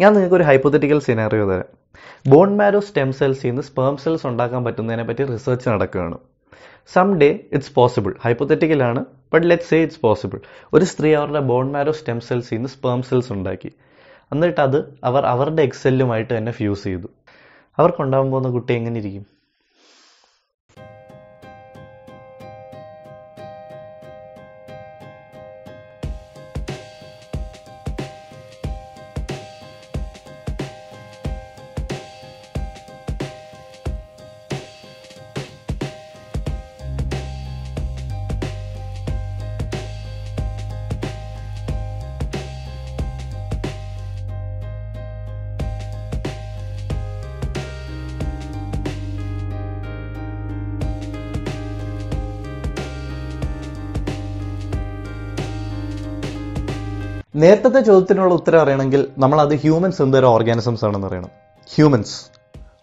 ഞാൻ നിങ്ങൾക്ക് ഒരു ഹൈപ്പോത്തറ്റിക്കൽ സിനാറിയോ തരാം. ബോൺ മാരോ സ്റ്റെം സെൽസിൽ നിന്ന് സ്പേം സെൽസ് ഉണ്ടാക്കാൻ പറ്റുന്നതിനെ പറ്റി റിസർച്ച് നടക്കുകയാണ്. Some day it's possible ഹൈപ്പോത്തറ്റിക്കലാണ് but let say it's possible ഒരു സ്ത്രീ അവരുടെ ബോൺ മാരോ സ്റ്റെം സെൽസിൽ നിന്ന് സ്പേം സെൽസ് ഉണ്ടാക്കി. എന്നിട്ട് അത് അവർ അവരുടെ എക്സെല്ലുമായിട്ട് തന്നെ ഫ്യൂസ് ചെയ്തു. അവർക്കുണ്ടാകാൻ പോകുന്ന കുട്ടി എങ്ങനെ ഇരിക്കും? നേരത്തെ ചോദ്യത്തിനുള്ള ഉത്തരം അറിയണമെങ്കിൽ നമ്മൾ അത് ഹ്യൂമൻസ് എന്തൊരു ഓർഗാനിസംസ് ആണെന്ന് അറിയണം. Humans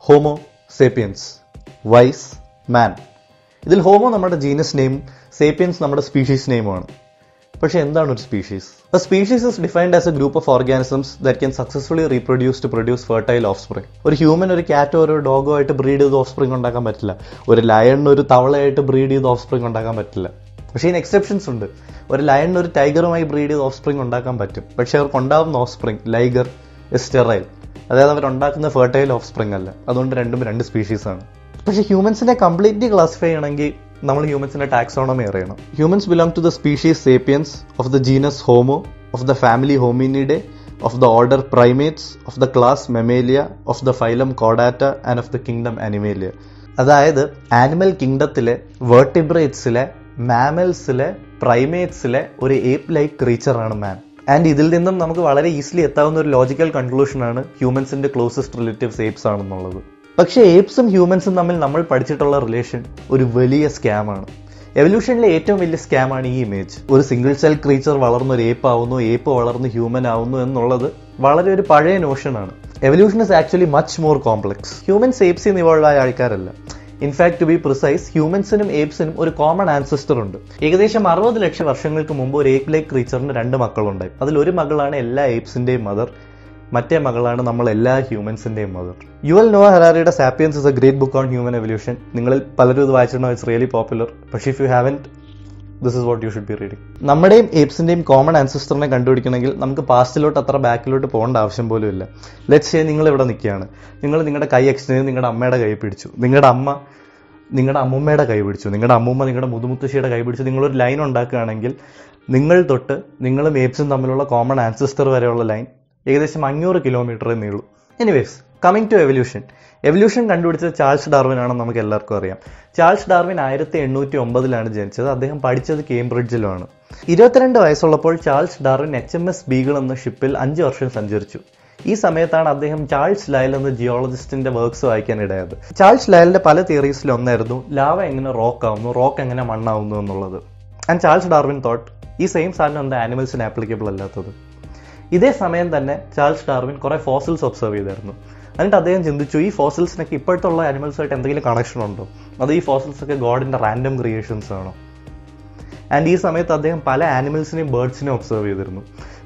homo sapiens wise man ഇതിൽ ഹോമോ നമ്മുടെ ജീനസ് നെയിം സേപ്പിയൻസ് നമ്മുടെ സ്പീഷീസ് നെയിമാണ് പക്ഷേ എന്താണ് ഒരു species a species is defined as a group of organisms that can successfully reproduce to produce fertile offspring ഒരു ഹ്യൂമൻ ഒരു കാറ്റോ ഒരു ഡോഗോ ആയിട്ട് ബ്രീഡ് ചെയ്ത് ഓഫ് സ്പ്രിംഗ് ഉണ്ടാക്കാൻ പറ്റില്ല. ഒരു ലയണിന് ഒരു തവളയായിട്ട് ബ്രീഡ് ചെയ്ത് ഓഫ് സ്പ്രിംഗ് ഉണ്ടാക്കാൻ പറ്റില്ല. പക്ഷേ ഇതിന് എക്സെപ്ഷൻസ് ഉണ്ട്. ഒരു ലയണിന് ഒരു ടൈഗറുമായി ബ്രീഡ് ചെയ്ത് ഓഫ് സ്പ്രിംഗ് ഉണ്ടാക്കാൻ പറ്റും. പക്ഷേ അവർക്ക് ഉണ്ടാകുന്ന ഓഫ് സ്പ്രിംഗ് ലൈഗർ സ്റ്റെറൈൽ അതായത് അവർ ഉണ്ടാക്കുന്ന ഫെർട്ടൈൽ ഓഫ് സ്പ്രിംഗ് അല്ല. അതുകൊണ്ട് രണ്ടും രണ്ട് സ്പീഷീസ് ആണ്. പക്ഷേ ഹ്യൂമൻസിനെ കംപ്ലീറ്റ്ലി ക്ലാസിഫൈ ചെയ്യണമെങ്കിൽ നമ്മൾ ഹ്യൂമൻസിന്റെ ടാക്സോണമി അറിയണം. Humans belong to the species sapiens of the genus homo of the family hominidae of the order primates of the class mammalia of the phylum കോഡാറ്റ and of the kingdom animalia അതായത് animal കിങ്ഡത്തിലെ വേർട്ടിബ്രേറ്റ്സിലെ മാമൽസിലെ പ്രൈമേറ്റ്സിലെ ഒരു ape like ക്രീച്ചറാണ് man and ഇതിൽ നിന്നും നമുക്ക് വളരെ ഈസിലി എത്താവുന്ന ഒരു ലോജിക്കൽ കൺക്ലൂഷനാണ് ഹ്യൂമൻസിന്റെ ക്ലോസസ്റ്റ് റിലേറ്റീവ്സ് ഏപ്സ് ആണെന്നുള്ളത്. പക്ഷേ ഏപ്സും ഹ്യൂമൻസും തമ്മിൽ നമ്മൾ പഠിച്ചിട്ടുള്ള റിലേഷൻ ഒരു വലിയ സ്കാമാണ് എവല്യൂഷനിലെ ഏറ്റവും വലിയ സ്കാമാണ് ഈ ഇമേജ് ഒരു സിംഗിൾ സെൽ ക്രീച്ചർ വളർന്ന് ഒരു ഏപ്പ് ആവുന്നു ഏപ്പ് വളർന്ന് ഹ്യൂമൻ ആവുന്നു എന്നുള്ളത് വളരെ ഒരു പഴയ നോഷനാണ് evolution is actually much more complex humans ഏപ്സിൽ നിന്ന് ഇവോൾവ് ആയ ആൾക്കാരല്ല. In fact to be precise ഹ്യൂമൻസിനും ഏപ്സിനും ഒരു കോമൺ ആൻസിസ്റ്റർ ഉണ്ട്. ഏകദേശം അറുപത് ലക്ഷം വർഷങ്ങൾക്ക് മുമ്പ് ഒരു ഏപ്പ് ലൈക്ക് ക്രീച്ചറിന് രണ്ട് മക്കളുണ്ടായി. അതിൽ ഒരു മകളാണ് എല്ലാ ഏപ്സിന്റെയും മദർ മറ്റേ മകളാണ് നമ്മൾ എല്ലാ ഹ്യൂമൻസിന്റെയും mother Yuval Noah ഹെറാറിയുടെ Sapiens is a great book on human evolution നിങ്ങളിൽ പലരും ഇത് വായിച്ചിട്ടുണ്ടോ? ഇറ്റ്സ് റിയലി പോപ്പുലർ പക്ഷേ if you haven't this is what you should be reading നമ്മുടെയും ഏപ്സിന്റെയും കോമൺ ആൻസിസ്റ്ററിനെ കണ്ടുപിടിക്കണമെങ്കിൽ നമുക്ക് പാസ്റ്റിലോട്ട് അത്ര ബാക്കിലോട്ട് പോകേണ്ട ആവശ്യം പോലും ഇല്ല. ലെറ്റ്സ് സേ നിങ്ങൾ ഇവിടെ നിൽക്കുകയാണ്. നിങ്ങൾ നിങ്ങളുടെ കൈ എക്സ്റ്റെൻഡ് നിങ്ങളുടെ അമ്മയുടെ കൈ പിടിച്ചു. നിങ്ങളുടെ അമ്മ നിങ്ങളുടെ അമ്മൂമ്മയുടെ കൈ പിടിച്ചു. നിങ്ങളുടെ അമ്മൂമ്മ നിങ്ങളുടെ മുതുമുത്തശ്ശിയുടെ കൈ പിടിച്ചു. നിങ്ങളൊരു ലൈൻ ഉണ്ടാക്കുകയാണെങ്കിൽ നിങ്ങൾ തൊട്ട് നിങ്ങളും ഏപ്സും തമ്മിലുള്ള കോമൺ ആൻസിസ്റ്റർ വരെയുള്ള ലൈൻ ഏകദേശം അഞ്ഞൂറ് കിലോമീറ്ററേ നീളൂ anyways coming to evolution evolution കണ്ടുപിടിച്ചത് ചാൾസ് ഡാർവിൻ ആണെന്ന് നമുക്ക് എല്ലാവർക്കും അറിയാം. ചാൾസ് ഡാർവിൻ ആയിരത്തി എണ്ണൂറ്റി ഒമ്പതിലാണ് ജനിച്ചത്. അദ്ദേഹം പഠിച്ചത് കേംബ്രിഡ്ജിലാണ് ഇരുപത്തിരണ്ട് വയസ്സുള്ളപ്പോൾ Charles Darwin H M S Beagle എന്ന ഷിപ്പിൽ അഞ്ച് വർഷം സഞ്ചരിച്ചു. ഈ സമയത്താണ് അദ്ദേഹം ചാൾസ് ലയൽ എന്ന ജിയോളജിസ്റ്റിന്റെ വർക്ക്സ് വായിക്കാൻ ഇടയായത്. ചാൾസ് ലയലിന്റെ പല തിയറീസിൽ ഒന്നായിരുന്നു ലാവ എങ്ങനെ റോക്ക് ആവുന്നു? റോക്ക് എങ്ങനെ മണ്ണാവുന്നു? എന്നുള്ളത്. ആൻഡ് ചാൾസ് ഡാർവിൻ തോട്ട് ഈ സെയിം സാധനം എന്താ ആനിമൽസിന് ആപ്ലിക്കബിൾ അല്ലാത്തത്? ഇതേ സമയം തന്നെ ചാൾസ് ഡാർവിൻ കുറെ ഫോസിൽസ് ഒബ്സർവ് ചെയ്തായിരുന്നു. എന്നിട്ട് അദ്ദേഹം ചിന്തിച്ചു ഈ ഫോസിൽസിനൊക്കെ ഇപ്പോഴത്തുള്ള ആനിമൽസായിട്ട് എന്തെങ്കിലും കണക്ഷൻ ഉണ്ടോ? അത് ഈ ഫോസിൽസൊക്കെ ഗോഡിന്റെ റാൻഡം ക്രിയേഷൻസ് ആണോ? ആൻഡ് ഈ സമയത്ത് അദ്ദേഹം പല ആനിമൽസിനെയും ബേർഡ്സിനെയും ഒബ്സർവ് ചെയ്തിരുന്നു.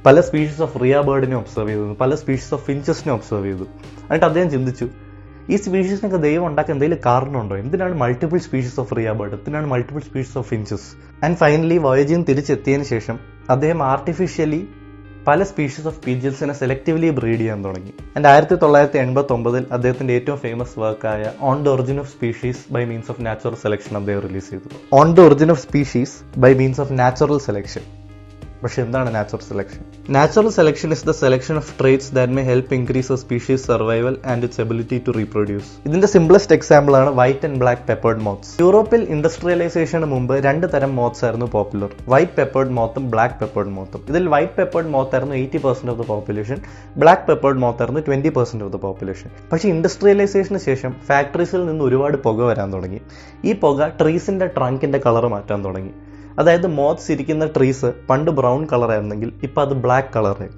പല സ്പീഷീസ് ഓഫ് റിയ ബേർഡിനെ ഒബ്സർവ് ചെയ്തിരുന്നു. പല സ്പീഷീസ് ഓഫ് ഫിഞ്ചസിനെ ഒബ്സർവ് ചെയ്തു. എന്നിട്ട് അദ്ദേഹം ചിന്തിച്ചു ഈ സ്പീഷീസിനൊക്കെ ദൈവം ഉണ്ടാക്കാൻ എന്തെങ്കിലും കാരണമുണ്ടോ എന്തിനാണ് multiple species of rhea bird എന്തിനാണ് multiple species of finches and finally വോയജിൻ തിരിച്ചെത്തിയതിന് ശേഷം അദ്ദേഹം ആർട്ടിഫിഷ്യലി പല സ്പീഷീസ് ഓഫ് പീജിയൻസിനെ സെലക്റ്റീവ്ലി ബ്രീഡ് ചെയ്യാൻ തുടങ്ങി. ആൻഡ് ആയിരത്തി തൊള്ളായിരത്തി എൺപത്തി ഒമ്പതിൽ അദ്ദേഹത്തിന്റെ ഏറ്റവും famous വർക്കായ on the origin of species by means of natural selection അദ്ദേഹം റിലീസ് ചെയ്തു. On the origin of species by means of natural selection പക്ഷെ എന്താണ് natural selection natural selection is the selection of traits that may help increase a species survival and its ability to reproduce ഇതിന്റെ simplest example ആണ് white and black peppered moths യൂറോപ്പിൽ ഇൻഡസ്ട്രിയലൈസേഷന് മുമ്പ് രണ്ട് തരം moths ആയിരുന്നു പോപ്പുലർ വൈറ്റ് പെപ്പേർഡ് മോത്തും black peppered മോത്തും ഇതിൽ വൈറ്റ് പെപ്പേർഡ് മോത്ത് ആയിരുന്നു eighty percent of the population black peppered moth ആയിരുന്നു twenty percent of the population പക്ഷേ ഇൻഡസ്ട്രിയലൈസേഷന് ശേഷം ഫാക്ടറീസിൽ നിന്ന് ഒരുപാട് പുക വരാൻ തുടങ്ങി. ഈ പുക ട്രീസിന്റെ ട്രങ്കിന്റെ കളർ മാറ്റാൻ തുടങ്ങി. അതായത് മോത്ത്സ് ഇരിക്കുന്ന ട്രീസ് പണ്ട് ബ്രൗൺ കളറായിരുന്നെങ്കിൽ ഇപ്പോൾ ഇപ്പം അത് ബ്ലാക്ക് കളറായി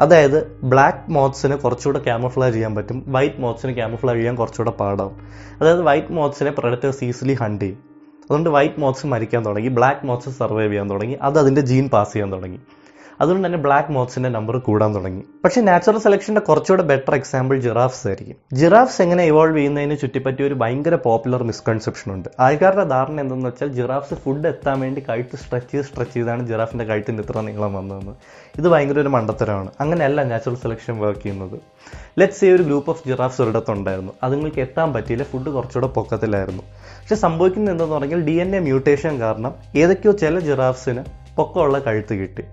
അതായത് ബ്ലാക്ക് മോത്ത്സിന് കുറച്ചുകൂടെ ക്യാമഫ്ലാജ് ചെയ്യാൻ പറ്റും. വൈറ്റ് മോത്ത്സിന് ക്യാമഫ്ലാജ് ചെയ്യാൻ കുറച്ചുകൂടെ പാടാവും. അതായത് വൈറ്റ് മോത്ത്സിനെ പ്രൊഡക്റ്റേഴ്സ് ഈസിലി ഹണ്ട് ചെയ്യും. അതുകൊണ്ട് വൈറ്റ് മോത്ത്സ് മരിക്കാൻ തുടങ്ങി. ബ്ലാക്ക് മോത്ത്സ് സർവൈവ് ചെയ്യാൻ തുടങ്ങി. അത് അതിന്റെ ജീൻ പാസ് ചെയ്യാൻ തുടങ്ങി. അതുകൊണ്ട് തന്നെ ബ്ലാക്ക് മോത്സിന്റെ നമ്പർ കൂടാൻ തുടങ്ങി. പക്ഷെ നാച്ചുറൽ സെലക്ഷന്റെ കുറച്ചുകൂടെ ബെറ്റർ എക്സാമ്പിൾ ജിറാഫ്സ് ആയിരിക്കും. ജിറാഫ്സ് എങ്ങനെ ഇവോൾവ് ചെയ്യുന്നതിന് ചുറ്റിപ്പറ്റി ഒരു ഭയങ്കര പോപ്പുലർ മിസ്കൺസെപ്ഷൻ ഉണ്ട്. ആൾക്കാരുടെ ധാരണ എന്തെന്ന് വെച്ചാൽ ജിറാഫ്സ് ഫുഡ് എത്താൻ വേണ്ടി കഴുത്ത് സ്ട്രെച്ച് ചെയ്ത് സ്ട്രെച്ച് ചെയ്താണ് ജിറാഫിന്റെ കഴുത്തിന് ഇത്ര നീളം വന്നതെന്ന്. ഇത് ഭയങ്കര ഒരു മണ്ടത്തരമാണ്. അങ്ങനെയല്ല നാച്ചുറൽ സെലക്ഷൻ വർക്ക് ചെയ്യുന്നത്. ലെറ്റ്സ് സേ ഒരു ഗ്രൂപ്പ് ഓഫ് ജിറാഫ്സ് ഒരിടത്തുണ്ടായിരുന്നു. അതുങ്ങൾക്ക് എത്താൻ പറ്റിയില്ല ഫുഡ് കുറച്ചുകൂടെ പൊക്കത്തിലായിരുന്നു. പക്ഷെ സംഭവിക്കുന്നത് എന്തെന്ന് പറഞ്ഞാൽ ഡി എൻ എ മ്യൂട്ടേഷൻ കാരണം ഏതൊക്കെയോ ചില ജിറാഫ്സിന് പൊക്കമുള്ള കഴുത്ത് കിട്ടി.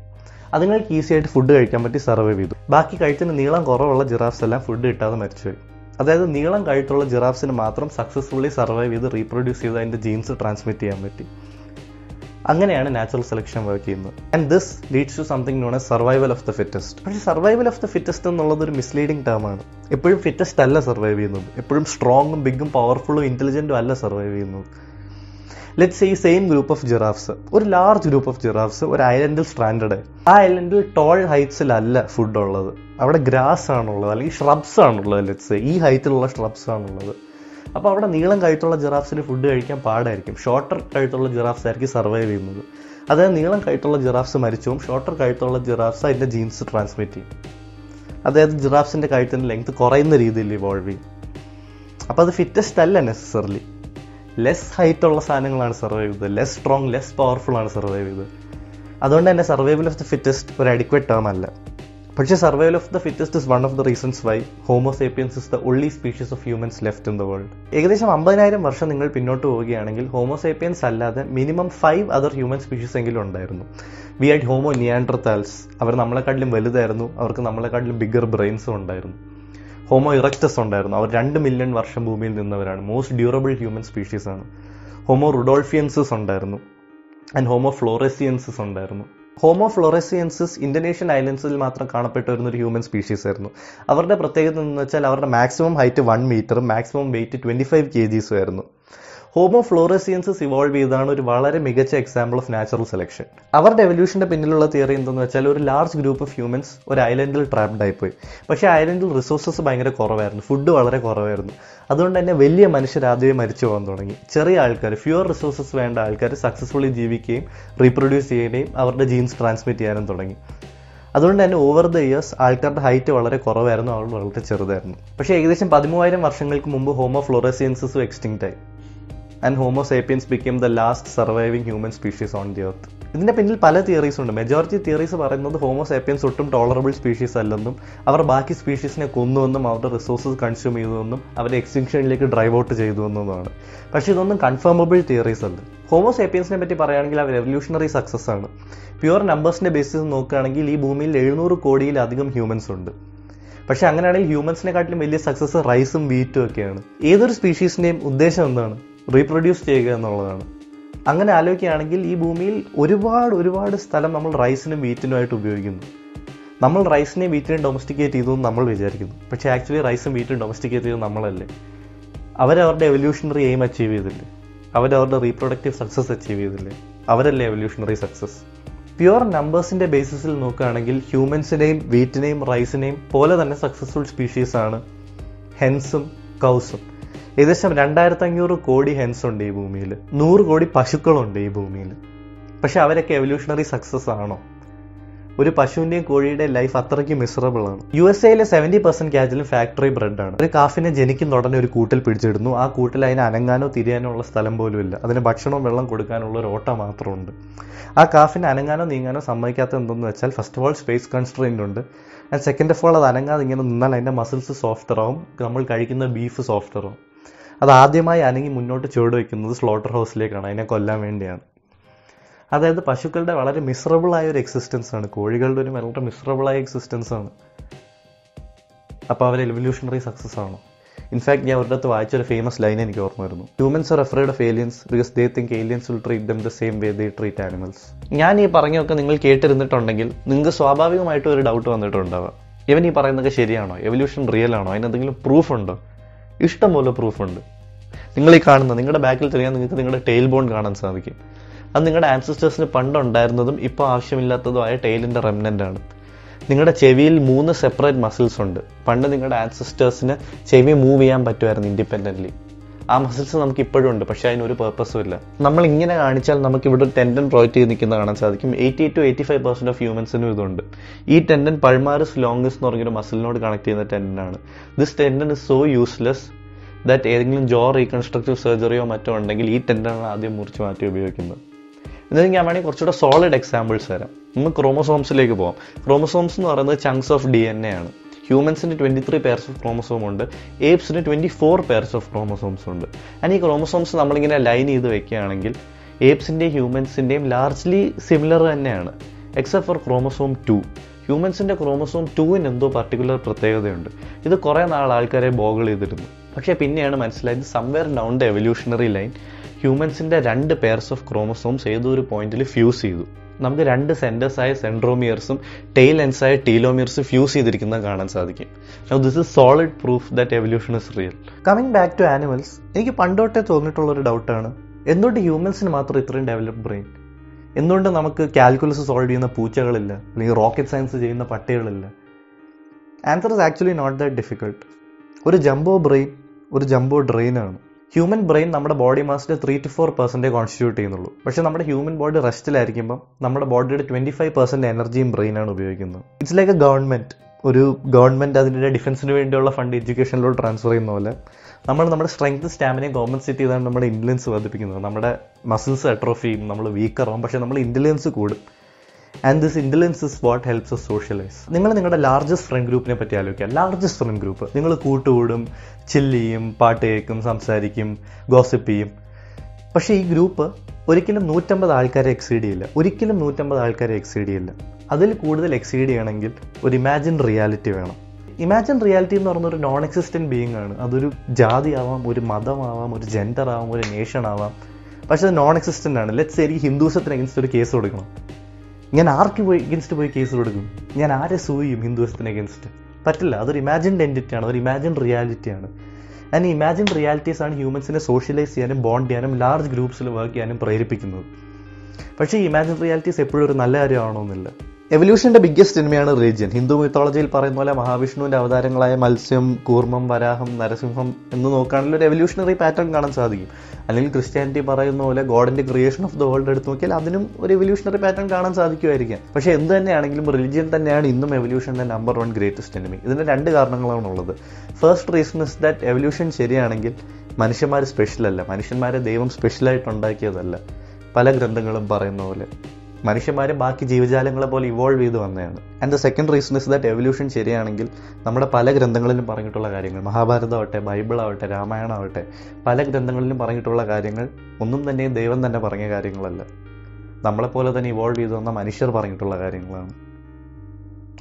അതുങ്ങൾക്ക് ഈസി ആയിട്ട് ഫുഡ് കഴിക്കാൻ പറ്റി സർവൈവ് ചെയ്തു. ബാക്കി കഴുത്തിന് നീളം കുറവുള്ള ജിറാഫ്സ് എല്ലാം ഫുഡ് കിട്ടാതെ മരിച്ചുപോയി അതായത് നീളം കഴുത്തുള്ള ജിറാഫ്സിന് മാത്രം സക്സസ്ഫുള്ളി സർവൈവ് ചെയ്ത് റീപ്രൊഡ്യൂസ് ചെയ്ത് അതിന്റെ ജീൻസ് ട്രാൻസ്മിറ്റ് ചെയ്യാൻ പറ്റി. അങ്ങനെയാണ് നാച്ചുറൽ സെലക്ഷൻ വർക്ക് ചെയ്യുന്നത്. And this leads to something known as survival of the fittest പക്ഷേ സർവൈവൽ ഓഫ് ദ ഫിറ്റസ്റ്റ് എന്നുള്ളത് ഒരു മിസ്ലീഡിംഗ് ടേം ആണ്. എപ്പോഴും ഫിറ്റസ്റ്റ് അല്ല സർവൈവ് ചെയ്യുന്നത്. എപ്പോഴും സ്ട്രോങ്ങും ബിഗും പവർഫുള്ളും ഇന്റലിജന്റും അല്ല സർവൈവ് ചെയ്യുന്നത്. Let's say same group of giraffes ഒരു ലാർജ് ഗ്രൂപ്പ് ഓഫ് ജിറാഫ്സ് ഒരു ഐലൻഡിൽ സ്ട്രാൻഡഡ് ആ ഐലൻഡിൽ ടോൾ ഹൈറ്റ്സിലല്ല ഫുഡ് ഉള്ളത്. അവിടെ ഗ്രാസ് ആണുള്ളത്. അല്ലെങ്കിൽ ഷ്രബ്സ് ആണുള്ളത് ലെറ്റ്സ് ഈ ഹൈറ്റിലുള്ള ഷ്രബ്സ് ആണുള്ളത്. അപ്പോൾ അവിടെ നീളം കഴുത്തുള്ള ജിറാഫ്സിന് ഫുഡ് കഴിക്കാൻ പാടായിരിക്കും. ഷോർട്ടർ കഴുത്തുള്ള ജിറാഫ്സ് ആയിരിക്കും സർവൈവ് ചെയ്യുന്നത്. അതായത് നീളം കഴുത്തുള്ള ജിറാഫ്സ് മരിച്ചും ഷോർട്ടർ കഴുത്തുള്ള ജിറാഫ്സ് അതിന്റെ ജീൻസ് ട്രാൻസ്മിറ്റ് ചെയ്യും. അതായത് ജിറാഫ്സിന്റെ കഴുത്തിന്റെ ലെങ്ത് കുറയുന്ന രീതിയിൽ ഇവോൾവ് ചെയ്യും. അപ്പോൾ അത് ഫിറ്റസ്റ്റ് അല്ല നെസസറിലി ലെസ് ഹൈറ്റ് ഉള്ള സാധനങ്ങളാണ് സർവൈവ് ചെയ്തത്. ലെസ് സ്ട്രോങ് ലെസ് പവർഫുൾ ആണ് സർവൈവ് ചെയ്തത്. അതുകൊണ്ട് തന്നെ സർവൈവൽ ഓഫ് ദി ഫിറ്റസ്റ്റ് ഒരു അഡിക്വേറ്റ് ടേം അല്ല. പക്ഷേ survival of the fittest is one of the reasons why homo sapiens is the only species of humans left in the world ഏകദേശം അമ്പതിനായിരം വർഷം നിങ്ങൾ പിന്നോട്ട് പോവുകയാണെങ്കിൽ ഹോമോസേപ്പിയൻസ് അല്ലാതെ minimum five other human species എങ്കിലും ഉണ്ടായിരുന്നു. വി ആഡ് ഹോമോ നിയാൻഡർതാൽസ് അവർ നമ്മളെക്കാട്ടിലും വലുതായിരുന്നു. അവർക്ക് നമ്മളെക്കാട്ടിലും ബിഗർ ബ്രെയിൻസും ഉണ്ടായിരുന്നു. ഹോമോ ഇറക്ടസ് ഉണ്ടായിരുന്നു. അവർ രണ്ട് മില്യൺ വർഷം ഭൂമിയിൽ നിന്നവരാണ്. മോസ്റ്റ് ഡ്യൂറബിൾ ഹ്യൂമൻ സ്പീഷീസ് ആണ്. ഹോമോ റുഡോൾഫിയൻസസ് ഉണ്ടായിരുന്നു. ആൻഡ് ഹോമോ ഫ്ലോറസിയൻസസ് ഉണ്ടായിരുന്നു. ഹോമോ ഫ്ലോറസിയൻസസ് ഇന്തോനേഷ്യൻ ഐലൻഡ്സിൽ മാത്രം കാണപ്പെട്ടു വരുന്ന ഒരു ഹ്യൂമൻ സ്പീഷീസ് ആയിരുന്നു. അവരുടെ പ്രത്യേകത എന്ന് വെച്ചാൽ അവരുടെ maximum height one metre maximum weight twenty five K ജീസും ആയിരുന്നു. ഹോമോ ഫ്ലോറസിയൻസസ് ഇവോൾവ് ചെയ്താണ് ഒരു വളരെ മികച്ച എക്സാമ്പിൾ ഓഫ് നാച്ചുറൽ സെലക്ഷൻ അവരുടെ എവല്യൂഷന്റെ പിന്നിലുള്ള തിയറി എന്തെന്ന് വെച്ചാൽ ഒരു ലാർജ് ഗ്രൂപ്പ് ഓഫ് ഹ്യൂമൻസ് ഒരു ഐലൻഡിൽ ട്രാപ്ഡ് പോയി പക്ഷേ ഐലൻഡിൽ റിസോഴ്സസ് ഭയങ്കര കുറവായിരുന്നു. ഫുഡ് വളരെ കുറവായിരുന്നു. അതുകൊണ്ട് തന്നെ വലിയ മനുഷ്യർ ആദ്യമേ മരിച്ചു പോകാൻ തുടങ്ങി. ചെറിയ ആൾക്കാർ ഫ്യൂർ റിസോഴ്സസ് വേണ്ട ആൾക്കാർ സക്സസ്ഫുള്ളി ജീവിക്കുകയും റീപ്രൊഡ്യൂസ് ചെയ്യുകയും അവരുടെ ജീൻസ് ട്രാൻസ്മിറ്റ് ചെയ്യാനും തുടങ്ങി. അതുകൊണ്ട് തന്നെ ഓവർ ദ ഇയേഴ്സ് ആൾക്കാരുടെ ഹൈറ്റ് വളരെ കുറവായിരുന്നു അവൾ വളരെ ചെറുതായിരുന്നു. പക്ഷേ ഏകദേശം പതിമൂവായിരം വർഷങ്ങൾക്ക് മുമ്പ് ഹോമോ ഫ്ലോറസിയൻസസും എക്സ്റ്റിങ്റ്റ് ആയി. And homo sapiens become the last surviving human species on the earth ഇതിന്റെ പിന്നിൽ പല തിയറീസ് ഉണ്ട്. മെജോറിറ്റി തിയറീസ് പറയുന്നത് ഹോമോസേപ്പിയൻസ് ഒട്ടും ടോളറബിൾ സ്പീഷീസ് അല്ലെന്നും അവർ ബാക്കി സ്പീഷീസിനെ കൊന്നുവെന്നും അവരുടെ റിസോഴ്സസ് കൺസ്യൂം ചെയ്തുവെന്നും അവരെ എക്സ്റ്റിങ്ഷനിലേക്ക് ഡ്രൈവ് ഔട്ട് ചെയ്തു എന്നതാണ് പക്ഷേ ഇതൊന്നും കൺഫേമബിൾ തിയറീസ് അല്ല. ഹോമോസേപ്പിയൻസിനെ പറ്റി പറയുകയാണെങ്കിൽ അവർ റെവല്യൂഷണറി സക്സസ് ആണ്. പ്യുവർ നമ്പേഴ്സിന്റെ ബേസിസ് നോക്കുകയാണെങ്കിൽ ഈ ഭൂമിയിൽ എഴുന്നൂറ് കോടിയിലധികം ഹ്യൂമൻസ് ഉണ്ട്. പക്ഷേ അങ്ങനെയാണെങ്കിൽ ഹ്യൂമൻസിനെക്കാട്ടിലും വലിയ സക്സസ് റൈസും വീറ്റും ഒക്കെയാണ്. ഏതൊരു സ്പീഷീസിന്റെയും ഉദ്ദേശം എന്താണ്? റീപ്രൊഡ്യൂസ് ചെയ്യുക എന്നുള്ളതാണ്. അങ്ങനെ ആലോചിക്കുകയാണെങ്കിൽ ഈ ഭൂമിയിൽ ഒരുപാട് ഒരുപാട് സ്ഥലം നമ്മൾ റൈസിനും വീറ്റിനും ആയിട്ട് ഉപയോഗിക്കുന്നു. നമ്മൾ റൈസിനെയും വീറ്റിനെയും ഡൊമസ്റ്റിക്കേറ്റ് ചെയ്തു എന്ന് നമ്മൾ വിചാരിക്കുന്നു. പക്ഷേ ആക്ച്വലി റൈസും വീറ്റും ഡൊമസ്റ്റിക്കേറ്റ് ചെയ്തത് നമ്മളല്ലേ. അവരവരുടെ എവല്യൂഷണറി എയിം അച്ചീവ് ചെയ്തില്ലേ? അവരവരുടെ റീപ്രൊഡക്റ്റീവ് സക്സസ് അച്ചീവ് ചെയ്തില്ലേ? അവരല്ലേ എവല്യൂഷണറി സക്സസ്? പ്യുവർ നമ്പേഴ്സിന്റെ ബേസിസിൽ നോക്കുകയാണെങ്കിൽ ഹ്യൂമൻസിനെയും വീറ്റിനെയും റൈസിനെയും പോലെ തന്നെ സക്സസ്ഫുൾ സ്പീഷീസാണ് ഹെൻസും കൗസും. ഏകദേശം രണ്ടായിരത്തി അഞ്ഞൂറ് കോടി ഹെൻസ് ഉണ്ട് ഈ ഭൂമിയിൽ നൂറ് കോടി പശുക്കളുണ്ട് ഈ ഭൂമിയിൽ പക്ഷെ അവരൊക്കെ എവല്യൂഷണറി സക്സസ് ആണോ? ഒരു പശുവിന്റെയും കോഴിയുടെയും ലൈഫ് അത്രയ്ക്ക് മിസറബിൾ ആണ്. യു എസ് എയിലെ സെവന്റി പെർസെന്റ് ക്യാച്ചിലും ഫാക്ടറി ബ്രെഡ് ആണ്. ഒരു കാഫിനെ ജനിക്കുന്ന ഉടനെ ഒരു കൂട്ടിൽ പിടിച്ചിടുന്നു. ആ കൂട്ടിൽ അതിന് അനങ്ങാനോ തിരിയാനോ ഉള്ള സ്ഥലം പോലും ഇല്ല. അതിന് ഭക്ഷണവും വെള്ളം കൊടുക്കാനുള്ള ഒരു ഓട്ട മാത്രമുണ്ട്. ആ കാഫിന് അനങ്ങാനോ നീങ്ങാനോ സമ്മതിക്കാത്ത എന്തെന്ന് വെച്ചാൽ first of all space constraint ഉണ്ട്. ആൻഡ് സെക്കൻഡ് ഓഫ് ഓൾ അത് അനങ്ങാതെ ഇങ്ങനെ നിന്നാൽ അതിന്റെ മസിൽസ് സോഫ്റ്റർ ആവും. നമ്മൾ കഴിക്കുന്ന ബീഫ് സോഫ്റ്റർ ആവും. അത് ആദ്യമായി അനങ്ങി മുന്നോട്ട് ചുവട് വയ്ക്കുന്നത് സ്ലോട്ടർ ഹൗസിലേക്കാണ് അതിനെ കൊല്ലാൻ വേണ്ടിയാണ്. അതായത് പശുക്കളുടെ വളരെ മിസറബിൾ ആയ ഒരു എക്സിസ്റ്റൻസ് ആണ്. കോഴികളുടെ ഒരു വളരെ മിസറബിൾ ആയ എക്സിസ്റ്റൻസ് ആണ്. അപ്പോൾ അവർ എവല്യൂഷണറി സക്സസ് ആണോ. ഇൻഫാക്ട് ഞാൻ ഒരിടത്ത് വായിച്ചൊരു ഫേമസ് ലൈൻ എനിക്ക് ഓർമ്മ വരുന്നു. Humans are afraid of aliens because they think aliens will treat them the same way they treat animals ഞാൻ ഈ പറഞ്ഞൊക്കെ നിങ്ങൾ കേട്ടിരുന്നിട്ടുണ്ടെങ്കിൽ നിങ്ങൾക്ക് സ്വാഭാവികമായിട്ടും ഒരു ഡൗട്ട് വന്നിട്ടുണ്ടാവുക. ഇവൻ ഈ പറയുന്നതൊക്കെ ശരിയാണോ? എവല്യൂഷൻ റിയൽ ആണോ? അതിനെന്തെങ്കിലും പ്രൂഫ് ഉണ്ടോ? ഇഷ്ടംപോലെ പ്രൂഫുണ്ട് നിങ്ങൾ ഈ കാണുന്ന നിങ്ങളുടെ ബാക്കിൽ തെളിയാൻ നിങ്ങൾക്ക് നിങ്ങളുടെ ടെയിൽ ബോൺ കാണാൻ സാധിക്കും. അത് നിങ്ങളുടെ ആൻസിസ്റ്റേഴ്സിന് പണ്ടുണ്ടായിരുന്നതും ഇപ്പോൾ ആവശ്യമില്ലാത്തതുമായ ടെയിലിന്റെ റെമനന്റ് ആണ്. നിങ്ങളുടെ ചെവിയിൽ മൂന്ന് സെപ്പറേറ്റ് മസിൽസ് ഉണ്ട്. പണ്ട് നിങ്ങളുടെ ആൻസിസ്റ്റേഴ്സിന് ചെവി മൂവ് ചെയ്യാൻ പറ്റുമായിരുന്നു ഇൻഡിപെൻഡന്റ്ലി ആ മസിൽസ് നമുക്ക് ഇപ്പോഴും ഉണ്ട് പക്ഷെ അതിനൊരു പേർപ്പസും ഇല്ല. നമ്മൾ ഇങ്ങനെ കാണിച്ചാൽ നമുക്ക് ഇവിടെ ഒരു ടെൻഡൻ പ്രൊജക്ട് ചെയ്ത് നിൽക്കുന്ന കാണാൻ സാധിക്കും. Eighty to eighty five percent of ഹ്യൂമൻസിനും ഇതുണ്ട്. ഈ ടെൻഡൻ പൾമാരസ് ലോങ്സ് എന്ന് പറഞ്ഞൊരു മസിലിനോട് കണക്ട് ചെയ്യുന്ന ടെൻഡനാണ് this tendon is so useless that ഏതെങ്കിലും ജോ റീകൺസ്ട്രക്റ്റീവ് സർജറിയോ മറ്റോ ഉണ്ടെങ്കിൽ ഈ ടെൻഡനാണ് ആദ്യം മുറിച്ച് മാറ്റി ഉപയോഗിക്കുന്നത്. എന്നിട്ട് ഞാൻ വേണമെങ്കിൽ കുറച്ചുകൂടെ സോളിഡ് എക്സാമ്പിൾസ് തരാം. നമുക്ക് ക്രോമസോംസിലേക്ക് പോകാം ക്രോമസോംസ് എന്ന് പറയുന്നത് chunks of D N A ആണ്. ഹ്യൂമൻസിന് twenty three pairs of chromosome ഉണ്ട്. ഏപ്സിന് twenty four pairs of chromosomes ഉണ്ട്. ആൻഡ് ഈ ക്രോമസോംസ് നമ്മളിങ്ങനെ ലൈൻ ചെയ്ത് വെക്കുകയാണെങ്കിൽ ഏപ്സിന്റെയും ഹ്യൂമൻസിന്റെയും ലാർജ്ലി സിമിലർ തന്നെയാണ് എക്സെപ്റ്റ് ഫോർ ക്രോമസോം ടു ഹ്യൂമൻസിന്റെ ക്രോമസോം ടുവിന് എന്തോ പർട്ടിക്കുലർ പ്രത്യേകതയുണ്ട്. ഇത് കുറേ നാൾ ആൾക്കാരെ ബോഗൾ ചെയ്തിരുന്നു. പക്ഷേ പിന്നെയാണ് മനസ്സിലായത് somewhere down the evolutionary line ഹ്യൂമൻസിന്റെ രണ്ട് പെയർസ് ഓഫ് ക്രോമസോംസ് ഏതൊരു പോയിന്റിൽ ഫ്യൂസ് ചെയ്തു. നമുക്ക് രണ്ട് സെന്റേഴ്സായ സെൻട്രോമിയർസും ടെയിൽ എൻസായ ടീലോമിയർസ് ഫ്യൂസ് ചെയ്തിരിക്കുന്നത് കാണാൻ സാധിക്കും. This is solid proof that evolution is real coming back to animals എനിക്ക് പണ്ടോട്ടേ തോന്നിയിട്ടുള്ള ഒരു ഡൗട്ടാണ് എന്തുകൊണ്ട് ഹ്യൂമൻസിന് മാത്രം ഇത്രയും ഡെവലപ്ഡ് ബ്രെയിൻ എന്തുകൊണ്ട് നമുക്ക് കാൽക്കുലസ് സോൾവ് ചെയ്യുന്ന പൂച്ചകളില്ല? അല്ലെങ്കിൽ റോക്കറ്റ് സയൻസ് ചെയ്യുന്ന പട്ടികളില്ല? Answer is actually not that difficult ഒരു ജംബോ ബ്രെയിൻ ഒരു ജംബോ ഡ്രെയിൻ ആണ്. ഹ്യൂമൻ ബ്രെയിൻ നമ്മുടെ ബോഡി മാസിന്റെ ത്രീ ടു ഫോർ പെർസെന്റേ കോൺസ്റ്റിറ്റ്യൂട്ട് ചെയ്യുന്നുള്ളൂ. പക്ഷേ നമ്മുടെ ഹ്യൂമൻ ബോഡി റെസ്റ്റിലായിരിക്കുമ്പോൾ നമ്മുടെ ബോഡിയുടെ ട്വന്റി ഫൈവ് പെർസെന്റ് എനർജിയും ബ്രെയിനാണ് ഉപയോഗിക്കുന്നത്. ഇറ്റ്സ് ലൈക്ക് എ ഗവൺമെന്റ് ഒരു ഗവൺമെന്റ് അതിന്റെ ഡിഫൻസിന് വേണ്ടിയുള്ള ഫണ്ട് എഡ്യൂക്കേഷനിലോട്ട് ട്രാൻസ്ഫർ ചെയ്യുന്ന പോലെ നമ്മൾ നമ്മുടെ സ്ട്രെങ്ത് സ്റ്റാമിനയും കോമ്പൻസേറ്റ് ചെയ്താണ് നമ്മുടെ ഇൻഡലൻസ് വർദ്ധിപ്പിക്കുന്നത്. നമ്മുടെ മസിൽസ് അട്രോഫി ചെയ്യും നമ്മൾ വീക്കറാവും പക്ഷേ നമ്മൾ ഇൻഡലൻസ് കൂടും. And this intelligence is what helps us socialise നിങ്ങൾ നിങ്ങളുടെ ലാർജസ്റ്റ് ഫ്രണ്ട് ഗ്രൂപ്പിനെ പറ്റി ആലോചിക്കുക. ലാർജസ്റ്റ് ഫ്രണ്ട് ഗ്രൂപ്പ് നിങ്ങൾ കൂട്ടുകൂടും ചില്ല് ചെയ്യും പാട്ട് കേൾക്കും സംസാരിക്കും ഗോസിപ്പ് ചെയ്യും. പക്ഷേ ഈ ഗ്രൂപ്പ് ഒരിക്കലും നൂറ്റമ്പത് ആൾക്കാരെ എക്സീഡ് ചെയ്യില്ല. ഒരിക്കലും നൂറ്റമ്പത് ആൾക്കാരെ എക്സീഡ് ചെയ്യില്ല. അതിൽ കൂടുതൽ എക്സീഡ് ചെയ്യണമെങ്കിൽ ഒരു ഇമാജിൻ റിയാലിറ്റി വേണം. ഇമാജിൻ റിയാലിറ്റി എന്ന് പറഞ്ഞൊരു നോൺ എക്സിസ്റ്റന്റ് ബീയിങ് ആണ്. അതൊരു ജാതി ആവാം ഒരു മതമാവാം ഒരു ജെൻഡർ ആവാം ഒരു നേഷൻ ആവാം. പക്ഷേ അത് നോൺ എക്സിസ്റ്റന്റ് ആണ് ലെറ്റ്സ് എനിക്ക് ഹിന്ദുസത്തിന് അഗൻസ്റ്റ് ഒരു കേസ് കൊടുക്കണം. ഞാൻ ആർക്ക് പോയി എഗൻസ്റ്റ് പോയി കേസ് കൊടുക്കും? ഞാൻ ആരെ സൂയും ചെയ്യും എഗൻസ്റ്റ് പറ്റില്ല. അതൊരു ഇമാജിൻഡ് എന്റിറ്റി ആണ്. അതൊരു ഇമാജിൻഡ് റിയാലിറ്റി ആണ്. ആൻഡ് ഇമാജിൻ റിയാലിറ്റീസ് ആണ് ഹ്യൂമൻസിനെ സോഷ്യലൈസ് ചെയ്യാനും ബോണ്ട് ചെയ്യാനും ലാർജ് ഗ്രൂപ്പ്സിൽ വർക്ക് ചെയ്യാനും പ്രേരിപ്പിക്കുന്നത്. പക്ഷേ ഈ ഇമാജിൻ റിയാലിറ്റീസ് എപ്പോഴും ഒരു നല്ല കാര്യമാണോന്നില്ല. എവല്യൂഷന്റെ ബിഗ്ഗസ്റ്റ് സിനിമയാണ് റിലീജിയൻ ഹിന്ദു മിത്തോളജിയിൽ പറയുന്ന പോലെ മഹാവിഷ്ണുവിന്റെ അവതാരങ്ങളായ മത്സ്യം കൂർമ്മം വരാഹം നരസിംഹം എന്ന് നോക്കുകയാണെങ്കിൽ ഒരു എവല്യൂഷണറി പാറ്റേൺ കാണാൻ സാധിക്കും. അല്ലെങ്കിൽ ക്രിസ്ത്യാനിറ്റി പറയുന്ന പോലെ ഗോഡിന്റെ ക്രിയേഷൻ ഓഫ് ദ വേൾഡ് എടുത്ത് നോക്കിയാൽ അതിനും ഒരു എവല്യൂഷണറി പാറ്റേൺ കാണാൻ സാധിക്കുമായിരിക്കാം. പക്ഷേ എന്ത് തന്നെയാണെങ്കിലും റിലിജിയൻ തന്നെയാണ് ഇന്നും എവല്യൂഷന്റെ നമ്പർ വൺ ഗ്രേറ്റസ്റ്റ് എനിമി ഇതിന് രണ്ട് കാരണങ്ങളാണ് ഉള്ളത്. First reason is that evolution ശരിയാണെങ്കിൽ മനുഷ്യന്മാർ സ്പെഷ്യൽ അല്ല. മനുഷ്യന്മാരെ ദൈവം സ്പെഷ്യലായിട്ട് ഉണ്ടാക്കിയതല്ല. പല ഗ്രന്ഥങ്ങളും പറയുന്ന പോലെ മനുഷ്യന്മാരും ബാക്കി ജീവജാലങ്ങളെ പോലെ ഇവോൾവ് ചെയ്ത് വന്നതാണ്. And the second reason is that evolution ശരിയാണെങ്കിൽ നമ്മുടെ പല ഗ്രന്ഥങ്ങളിലും പറഞ്ഞിട്ടുള്ള കാര്യങ്ങൾ മഹാഭാരതമാവട്ടെ ബൈബിളാവട്ടെ രാമായണമാവട്ടെ പല ഗ്രന്ഥങ്ങളിലും പറഞ്ഞിട്ടുള്ള കാര്യങ്ങൾ ഒന്നും തന്നെ ദൈവം തന്നെ പറഞ്ഞ കാര്യങ്ങളല്ല. നമ്മളെപ്പോലെ തന്നെ ഇവോൾവ് ചെയ്ത് വന്ന മനുഷ്യർ പറഞ്ഞിട്ടുള്ള കാര്യങ്ങളാണ്.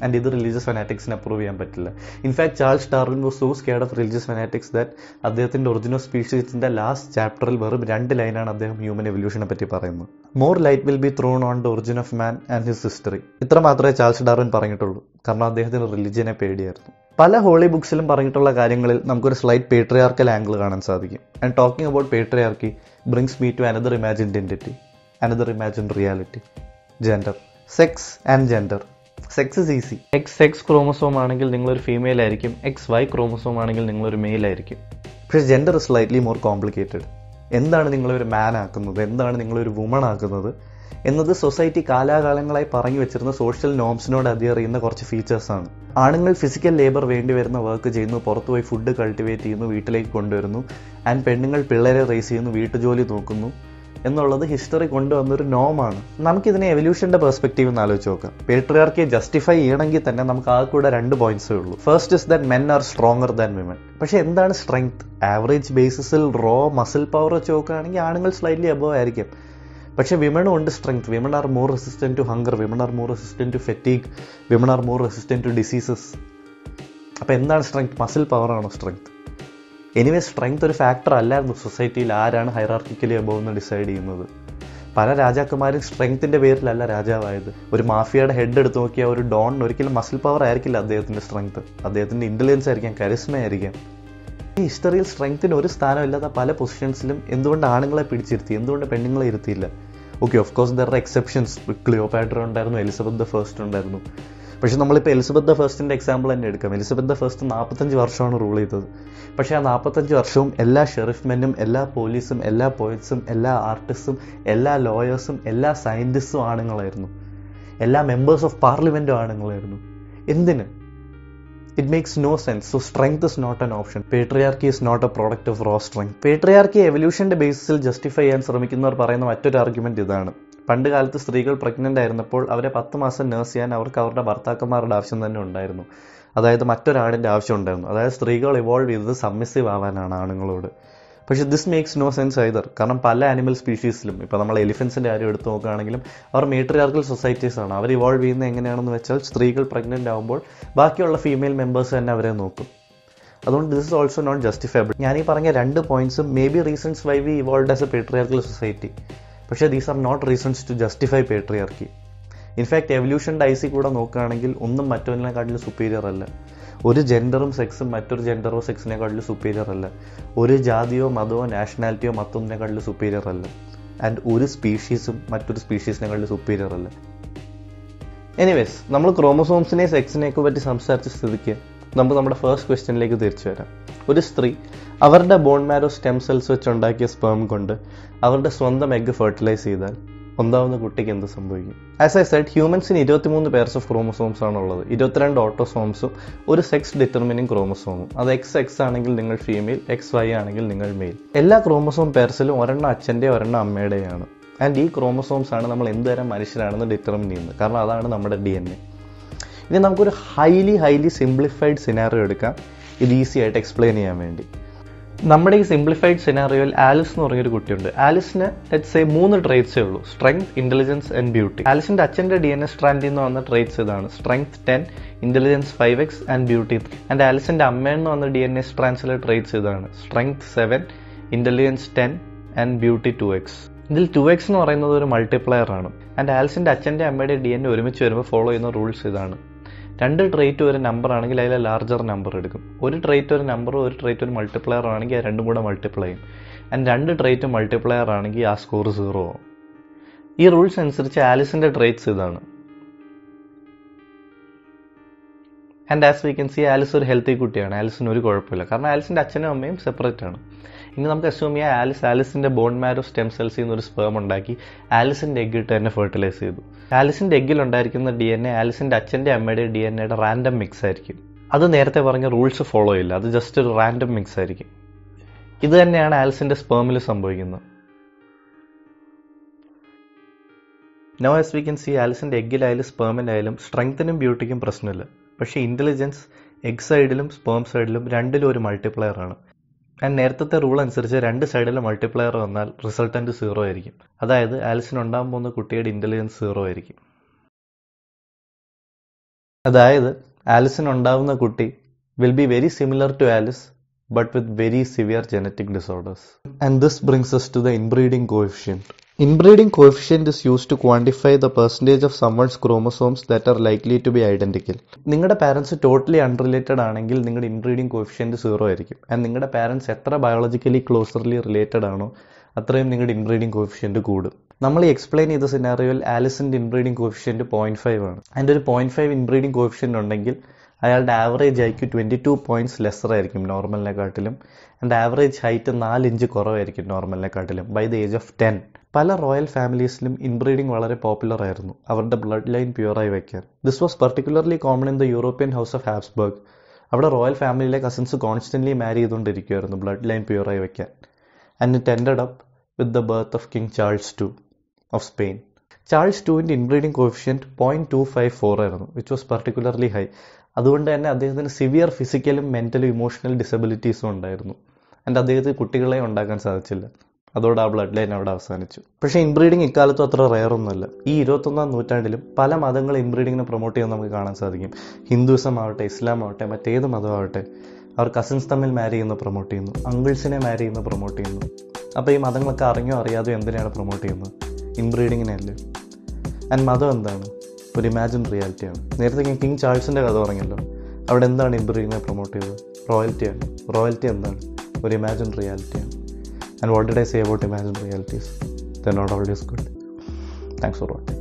ആൻഡ് ഇത് റിലീജിയസ് ഫനാറ്റിക്സിന് അപ്രൂവ് ചെയ്യാൻ പറ്റില്ല. In fact Charles Darwin was so scared of religious fanatics that അദ്ദേഹത്തിന്റെ ഒറിജിനൽ സ്പീഷീസിന്റെ ലാസ്റ്റ് ചാപ്റ്ററിൽ വെറും രണ്ട് ലൈനാണ് അദ്ദേഹം ഹ്യൂമൻ എവല്യൂഷനെ പറ്റി പറയുന്നത്. More light will be thrown on the origin of man and his history ഇത്ര മാത്രമേ ചാൾസ് ഡാർവിൻ പറഞ്ഞിട്ടുള്ളൂ. കാരണം അദ്ദേഹത്തിന് റിലീജിയനെ പേടിയായിരുന്നു. പല ഹോളി ബുക്സിലും പറഞ്ഞിട്ടുള്ള കാര്യങ്ങളിൽ നമുക്കൊരു സ്ലൈറ്റ് പേട്രിയാർക്കൽ ആംഗിൾ കാണാൻ സാധിക്കും. And talking about patriarchy brings me to another imagined entity another imagine reality gender sex and gender sex is easy X X chromosome ആണെങ്കിൽ നിങ്ങളൊരു ഫീമെയിൽ ആയിരിക്കും. എക്സ് വൈ ക്രോമസോം ആണെങ്കിൽ നിങ്ങളൊരു മെയിൽ ആയിരിക്കും. പക്ഷേ gender is slightly more complicated എന്താണ് നിങ്ങളൊരു മാൻ ആക്കുന്നത്? എന്താണ് നിങ്ങളൊരു വുമൺ ആക്കുന്നത്? എന്നത് സൊസൈറ്റി കാലാകാലങ്ങളായി പറഞ്ഞു വെച്ചിരുന്ന സോഷ്യൽ നോംസിനോട് അതിയറിയുന്ന കുറച്ച് ഫീച്ചേഴ്സാണ് ആണുങ്ങൾ ഫിസിക്കൽ ലേബർ വേണ്ടി വരുന്ന വർക്ക് ചെയ്യുന്നു പുറത്തുപോയി ഫുഡ് കൾട്ടിവേറ്റ് ചെയ്യുന്നു വീട്ടിലേക്ക് കൊണ്ടുവരുന്നു ആൻഡ് പെണ്ണുങ്ങൾ പിള്ളേരെ റേസ് ചെയ്യുന്നു വീട്ടുജോലി നോക്കുന്നു. എന്നുള്ളത് ഹിസ്റ്ററി കൊണ്ടുവന്നൊരു നോമാണ്. നമുക്കിതിനെ എവല്യൂഷന്റെ പെർസ്പെക്റ്റീവ് എന്ന് ആലോചിച്ച് നോക്കാം. പേട്രിയാർക്കിയെ ജസ്റ്റിഫൈ ചെയ്യണമെങ്കിൽ തന്നെ നമുക്ക് ആ കൂടെ രണ്ട് പോയിന്റ്സേ ഉള്ളൂ. First is that men are stronger than women പക്ഷെ എന്താണ് സ്ട്രെങ്ത് ആവറേജ് ബേസിസിൽ റോ മസിൽ പവർ വെച്ച് നോക്കുകയാണെങ്കിൽ ആണുങ്ങൾ സ്ലൈറ്റ്ലി അബവ് ആയിരിക്കും. പക്ഷെ വിമണും ഉണ്ട് strength women are more resistant to hunger women are more resistant to fatigue women are more resistant to diseases അപ്പോൾ എന്താണ് സ്ട്രെങ്ത് മസിൽ പവറാണോ സ്ട്രെങ്ത് എനിവേ സ്ട്രെങ്ത് ഒരു ഫാക്ടർ അല്ലായിരുന്നു സൊസൈറ്റിയിൽ ആരാണ് ഹൈറാർക്കിക്കലി അബവ് ഡിസൈഡ് ചെയ്യുന്നത്. പല രാജാക്കന്മാരും സ്ട്രെങ്ത്തിന്റെ പേരിലല്ല രാജാവായത്. ഒരു മാഫിയയുടെ ഹെഡ് എടുത്ത് നോക്കിയാൽ ഒരു ഡോൺ ഒരിക്കലും മസിൽ പവർ ആയിരിക്കില്ല അദ്ദേഹത്തിന്റെ സ്ട്രെങ്ത് അദ്ദേഹത്തിന്റെ ഇന്റലിജൻസ് ആയിരിക്കാം കരിസ്മ ആയിരിക്കാം. ഈ ഹിസ്റ്ററിയിൽ സ്ട്രെങ്ത്തിന് ഒരു സ്ഥാനമില്ലാത്ത പല പൊസിഷൻസിലും എന്തുകൊണ്ട് ആണുങ്ങളെ പിടിച്ചിരുത്തി? എന്തുകൊണ്ട് പെണ്ണുങ്ങളെ ഇരുത്തിയില്ല? Okay of course there exceptions Cleopatra ഉണ്ടായിരുന്നു എലിസബത്ത് ദ ഫസ്റ്റ് ഉണ്ടായിരുന്നു. പക്ഷെ നമ്മളിപ്പോൾ എലിസബത്ത് ദ ഫസ്റ്റിന്റെ എക്സാമ്പിൾ തന്നെ എടുക്കാം. എലിസബത്ത് ദ ഫസ്റ്റ് നാൽപ്പത്തഞ്ച് വർഷമാണ് റൂൾ ചെയ്തത്. പക്ഷേ ആ നാൽപ്പത്തഞ്ച് വർഷവും എല്ലാ ഷെറിഫ്മെനും എല്ലാ പോലീസും എല്ലാ പോയറ്റ്സും എല്ലാ ആർട്ടിസ്റ്റും എല്ലാ ലോയേഴ്സും എല്ലാ സയന്റിസ്റ്റും ആണുങ്ങളായിരുന്നു. എല്ലാ മെമ്പേഴ്സ് ഓഫ് പാർലമെന്റും ആണുങ്ങളായിരുന്നു. എന്തിന്? It makes no sense so strength is not an option patriarchy is not a product of raw strength patriarchy എവല്യൂഷന്റെ ബേസിസിൽ ജസ്റ്റിഫൈ ചെയ്യാൻ ശ്രമിക്കുന്നവർ പറയുന്ന മറ്റൊരു ആർഗ്യുമെന്റ് ഇതാണ്. പണ്ട് കാലത്ത് സ്ത്രീകൾ പ്രഗ്നന്റ് ആയിരുന്നപ്പോൾ അവരെ പത്ത് മാസം നഴ്സ് ചെയ്യാൻ അവർക്ക് അവരുടെ ഭർത്താക്കന്മാരുടെ ആവശ്യം തന്നെ ഉണ്ടായിരുന്നു. അതായത് മറ്റൊരാളിന്റെ ആവശ്യം ഉണ്ടായിരുന്നു. അതായത് സ്ത്രീകൾ ഇവോൾവ് ചെയ്തത് സബ്മിസീവ് ആവാനാണ് ആണുങ്ങളോട്. പക്ഷേ this makes no sense either കാരണം പല ആനിമൽ സ്പീഷീസിലും ഇപ്പോൾ നമ്മൾ എലിഫൻസിന്റെ കാര്യം എടുത്ത് നോക്കുകയാണെങ്കിലും അവർ മേട്രിയാർക്കൽ സൊസൈറ്റീസ് ആണ്. അവർ ഇവോൾവ് ചെയ്യുന്നത് എങ്ങനെയാണെന്ന് വെച്ചാൽ സ്ത്രീകൾ പ്രഗ്നന്റ് ആകുമ്പോൾ ബാക്കിയുള്ള ഫീമെയിൽ മെമ്പേഴ്സ് തന്നെ അവരെ നോക്കും. അതുകൊണ്ട് this is also not justifiable ഞാൻ ഈ പറഞ്ഞ രണ്ട് പോയിന്റ്സും may be reasons why we evolved as a patriarchal society പക്ഷേ these are not reasons to justify patriarchy in fact എവല്യൂഷന്റെ ഐസി കൂടെ നോക്കുകയാണെങ്കിൽ ഒന്നും മറ്റൊന്നിനെക്കാട്ടിലും സുപ്പീരിയർ അല്ല. ഒരു ജെൻഡറും സെക്സും മറ്റൊരു ജെൻഡറോ സെക്സിനെക്കാട്ടിലും സുപ്പീരിയർ അല്ല. ഒരു ജാതിയോ മതമോ നാഷണാലിറ്റിയോ മറ്റൊന്നിനെക്കാട്ടിലും സുപ്പീരിയർ അല്ല. ആൻഡ് ഒരു സ്പീഷീസും മറ്റൊരു സ്പീഷീസിനെക്കാട്ടിലും സുപ്പീരിയർ അല്ല. എനിവേസ് നമ്മൾ ക്രോമസോംസിനെ സെക്സിനെയൊക്കെ പറ്റി സംസാരിച്ച സ്ഥിതിക്ക് നമുക്ക് നമ്മുടെ ഫസ്റ്റ് ക്വസ്റ്റ്യനിലേക്ക് തിരിച്ചു വരാം. ഒരു സ്ത്രീ അവരുടെ ബോൺ മാരോ സ്റ്റെം സെൽസ് വെച്ച് ഉണ്ടാക്കിയ സ്പേം കൊണ്ട് അവരുടെ സ്വന്തം എഗ്ഗ് ഫെർട്ടിലൈസ് ചെയ്താൽ ഒന്നാവുന്ന കുട്ടിക്ക് എന്ത് സംഭവിക്കും? ആസ് ഐ സെഡ് ഹ്യൂമൻസിന് ഇരുപത്തിമൂന്ന് പേർസ് ഓഫ് ക്രോമസോംസ് ആണുള്ളത് ഇരുപത്തിരണ്ട് ഓട്ടോസോംസും ഒരു സെക്സ് ഡിറ്റർമിനിങ് ക്രോമസോമും അത് എക്സ് എക്സ് ആണെങ്കിൽ നിങ്ങൾ ഫീമെയിൽ എക്സ് വൈ ആണെങ്കിൽ നിങ്ങൾ മെയിൽ എല്ലാ ക്രോമസോം പേർസിലും ഒരെണ്ണം അച്ഛന്റെ ഒരെണ്ണം അമ്മയുടെയാണ്. ആൻഡ് ഈ ക്രോമസോംസ് ആണ് നമ്മൾ എന്തുതരം മനുഷ്യരാണെന്ന് ഡിറ്റർമിൻ ചെയ്യുന്നത്. കാരണം അതാണ് നമ്മുടെ ഡി എൻ എ ഇനി നമുക്കൊരു ഹൈലി ഹൈലി സിംപ്ലിഫൈഡ് സിനാറിയോ എടുക്കാം. ഇത് ഈസി ആയിട്ട് എക്സ്പ്ലെയിൻ ചെയ്യാൻ വേണ്ടി. നമ്മുടെ ഈ സിംപ്ലിഫൈഡ് സിനാറിയോയിൽ ആലിസ് എന്ന് പറഞ്ഞൊരു കുട്ടിയുണ്ട്. ആലിസിന് ലെറ്റ്സ് എ മൂന്ന് ട്രേറ്റ്സേ ഉള്ളൂ. സ്ട്രെങ്ത് ഇന്റലിജൻസ് ആൻഡ് ബ്യൂട്ടി ആലിസിന്റെ അച്ഛന്റെ ഡി എൻ എസ് സ്ട്രാൻഡിൽ നിന്ന് വന്ന ട്രേറ്റ്സ് ഇതാണ്. Strength ten intelligence five X and beauty and ആലിസിന്റെ അമ്മയിൽ നിന്ന് വന്ന ഡി എൻ എസ് സ്ട്രാൻസിലെ ട്രേറ്റ്സ് ഇതാണ്. Strength seven intelligence ten and beauty two X ഇതിൽ ടു എക്സ് എന്ന് പറയുന്നത് ഒരു മൾട്ടിപ്ലയർ ആണ്. ആൻഡ് ആലിസിന്റെ അച്ഛന്റെ അമ്മയുടെ ഡി എൻ ഒരുമിച്ച് വരുമ്പോൾ ഫോളോ ചെയ്യുന്ന റൂൾസ് ഇതാണ്. രണ്ട് ട്രേറ്റ് ഒരു നമ്പർ ആണെങ്കിൽ അതിലെ ലാർജർ നമ്പർ എടുക്കും. ഒരു ട്രേറ്റ് ഒരു നമ്പറും ഒരു ട്രേറ്റ് ഒരു മൾട്ടിപ്ലയർ ആണെങ്കിൽ ആ രണ്ടും കൂടെ മൾട്ടിപ്ലൈ ചെയ്യും. ആൻഡ് രണ്ട് ട്രേറ്റ് മൾട്ടിപ്ലയർ ആണെങ്കിൽ ആ സ്കോർ സീറോ ആവും. ഈ റൂൾസ് അനുസരിച്ച് ആലിസിന്റെ ട്രേറ്റ്സ് ഇതാണ്. And as we can see Alice ഒരു ഹെൽത്തി കുട്ടിയാണ്. ആലിസിന് ഒരു കുഴപ്പമില്ല. കാരണം ആലിസിന്റെ അച്ഛനും അമ്മയും സെപ്പറേറ്റ് ആണ്. ഇനി നമുക്ക് അസ്യൂം ചെയ്യാം ആലിസ് ആലിസിന്റെ ബോൺ മാരോ സ്റ്റെം സെൽസിൽ ഒരു സ്പേം ഉണ്ടാക്കി ആലിസിന്റെ എഗ് ഇട്ട് തന്നെ ഫെർട്ടിലൈസ് ചെയ്തു. ആലിസിന്റെ എഗ്ഗിൽ ഉണ്ടായിരിക്കുന്ന ഡി എൻ എ ആലിസിന്റെ അച്ഛന്റെ അമ്മയുടെ ഡി എൻ എയുടെ റാൻഡം മിക്സ് ആയിരിക്കും. അത് നേരത്തെ പറഞ്ഞ റൂൾസ് ഫോളോ ഇല്ല അത് ജസ്റ്റ് ഒരു റാൻഡം മിക്സ് ആയിരിക്കും. ഇത് തന്നെയാണ് ആലിസിന്റെ സ്പേമിൽ സംഭവിക്കുന്നത്. No as we can see ആലിസിന്റെ എഗ്ഗിലായാലും സ്പേമിലായാലും സ്ട്രെങ്ത്തിനും ബ്യൂട്ടിക്കും പ്രശ്നമില്ല. പക്ഷേ ഇന്റലിജൻസ് എഗ് സൈഡിലും സ്പേം സൈഡിലും രണ്ടിലും ഒരു മൾട്ടിപ്ലയർ ആണ്. ആൻഡ് നേരത്തെ റൂൾ അനുസരിച്ച് രണ്ട് സൈഡിൽ മൾട്ടിപ്ലയർ വന്നാൽ റിസൾട്ടന്റ് സീറോ ആയിരിക്കും. അതായത് ആലിസിന് ഉണ്ടാകാൻ പോകുന്ന കുട്ടിയുടെ ഇന്റലിജൻസ് സീറോ ആയിരിക്കും. അതായത് ആലിസിന് ഉണ്ടാവുന്ന കുട്ടി will be very similar to Alice but with very severe genetic disorders. And this brings us to the inbreeding coefficient. Inbreeding coefficient is used to quantify the percentage of someone's chromosomes that are likely to be identical. നിങ്ങളുടെ parents totally unrelated ആണെങ്കിൽ നിങ്ങളുടെ inbreeding coefficient zero ആയിരിക്കും and നിങ്ങളുടെ parents എത്ര biologically closerly related ആണോ അത്രയും നിങ്ങളുടെ inbreeding coefficient കൂടും നമ്മൾ എക്സ്പ്ലെയിൻ ചെയ്ത സിനാറിയോയിൽ ആലിസിന്റെ ഇൻബ്രീഡിംഗ് കോഫിഷ്യന്റ് പോയിന്റ് ഫൈവ് ആണ് അതിന്റെ ഒരു പോയിന്റ് ഫൈവ് ഇൻബ്രീഡിംഗ് കോഫിഷ്യന്റ് ഉണ്ടെങ്കിൽ അയാളുടെ average IQ twenty two points ലെസ്സറായിരിക്കും ആയിരിക്കും നോർമലിനെക്കാട്ടിലും. ആൻഡ് ആവറേജ് ഹൈറ്റ് നാല് ഇഞ്ച് കുറവായിരിക്കും നോർമലിനെക്കാട്ടിലും by the age of ten പല റോയൽ ഫാമിലീസിലും ഇൻബ്രീഡിംഗ് വളരെ പോപ്പുലർ ആയിരുന്നു. അവരുടെ ബ്ലഡ് ലൈൻ പ്യൂറായി വയ്ക്കാൻ. This was particularly common in the European house of Habsburg അവിടെ റോയൽ ഫാമിലിയിലെ കസിൻസ് കോൺസ്റ്റന്റ്ലി മാരി ചെയ്തുകൊണ്ടിരിക്കുമായിരുന്നു ബ്ലഡ് ലൈൻ പ്യൂറായി വയ്ക്കാൻ. And it ended up with the birth of king Charles two of Spain Charles ടുവിന്റെ inbreeding coefficient point two five four ആയിരുന്നു which was particularly high അതുകൊണ്ട് തന്നെ അദ്ദേഹത്തിന് സിവിയർ ഫിസിക്കലും മെന്റലും ഇമോഷണൽ ഡിസബിലിറ്റീസും ഉണ്ടായിരുന്നു. And അദ്ദേഹത്തിന് കുട്ടികളെ ഉണ്ടാക്കാൻ സാധിച്ചില്ല. അതോടെ ആ ബ്ലഡ് ലൈൻ അവിടെ അവസാനിച്ചു. പക്ഷേ ഇൻബ്രീഡിങ് ഇക്കാലത്തും അത്ര റെയർ ഒന്നുമല്ല. ഈ ഇരുപത്തൊന്നാം നൂറ്റാണ്ടിലും പല മതങ്ങൾ ഇൻബ്രീഡിങ്ങിനെ പ്രൊമോട്ട് ചെയ്യുന്നത് നമുക്ക് കാണാൻ സാധിക്കും. ഹിന്ദുസം ആവട്ടെ ഇസ്ലാം ആവട്ടെ മറ്റേത് മതമാവട്ടെ അവർ കസിൻസ് തമ്മിൽ മാരി ചെയ്യുന്ന പ്രൊമോട്ട് ചെയ്യുന്നു. അങ്കിൾസിനെ മാരി ചെയ്യുന്ന പ്രൊമോട്ട് ചെയ്യുന്നു. അപ്പോൾ ഈ മതങ്ങളൊക്കെ അറിഞ്ഞോ അറിയാതോ എന്തിനാണ് പ്രൊമോട്ട് ചെയ്യുന്നത്? ഇൻബ്രീഡിങ്ങിനല്ലേ ആൻഡ് മതം എന്താണ്? ഒരു ഇമാജിൻ റിയാലിറ്റിയാണ് നേരത്തെ ഞാൻ കിങ് ചാൾസിന്റെ കഥ പറഞ്ഞല്ലോ. അവിടെ എന്താണ് ഇൻബ്രീഡിങ്ങിനെ പ്രൊമോട്ട് ചെയ്തത്? റോയൽറ്റിയാണ് റോയൽറ്റി എന്താണ്? ഒരു ഇമാജിൻ റിയാലിറ്റിയാണ് And what did I say about imagine realities? They're not always good thanks for watching.